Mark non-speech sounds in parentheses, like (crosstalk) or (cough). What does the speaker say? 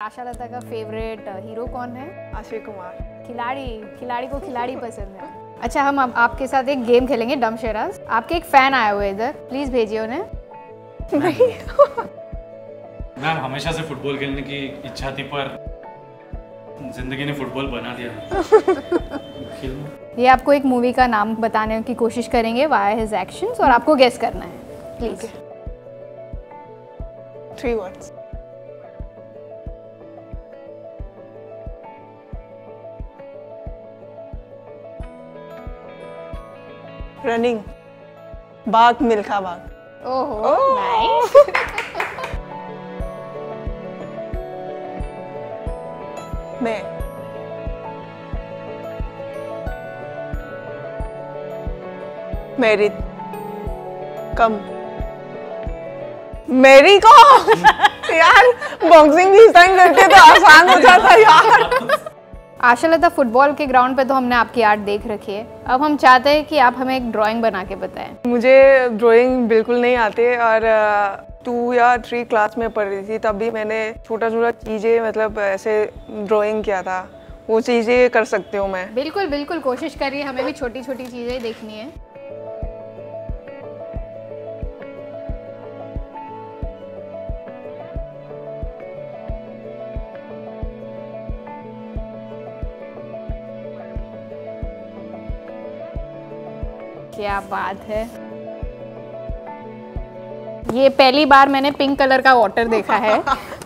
आशा लता का favourite hero कौन है? अक्षय कुमार। खिलाड़ी खिलाड़ी को खिलाड़ी पसंद है। अच्छा हम अब आपके साथ एक गेम खेलेंगे डम शेराज आपके एक फ़ैन आए हुए इधर। प्लीज़ भेजिए उन्हें। मैम (laughs) हमेशा से फुटबॉल खेलने की इच्छा थी पर ज़िंदगी ने फुटबॉल बना दिया। ये आपको एक मूवी का नाम बताने की कोशिश करेंगे वाया हिज एक्शंस और आपको गेस करना है। प्लीज़ थ्री वर्ड्स रनिंग बाग मिल्खा बाग ओहो नाइस (laughs) मैं. मैरिड कम. मेरी को? (laughs) यार बॉक्सिंग भी इस टाइम करते तो आसान हो जाता यार. आशा लता फुटबॉल के ग्राउंड पे तो हमने आपकी आर्ट देख रखी है। अब हम चाहते हैं कि आप हमें एक ड्राइंग बना के बताएँ। मुझे ड्राइंग बिल्कुल नहीं आते और टू या थ्री क्लास में पढ़ रही थी तब भी मैंने छोटा छोटा चीज़ें मतलब ऐसे ड्राइंग किया था। वो चीज़ें कर सकती हूँ मैं। बिल्कुल बिल्कुल कोशिश करिए हमें भी छोटी छोटी चीज़ें देखनी है। क्या बात है। ये पहली बार मैंने पिंक कलर का वाटर देखा है। (laughs)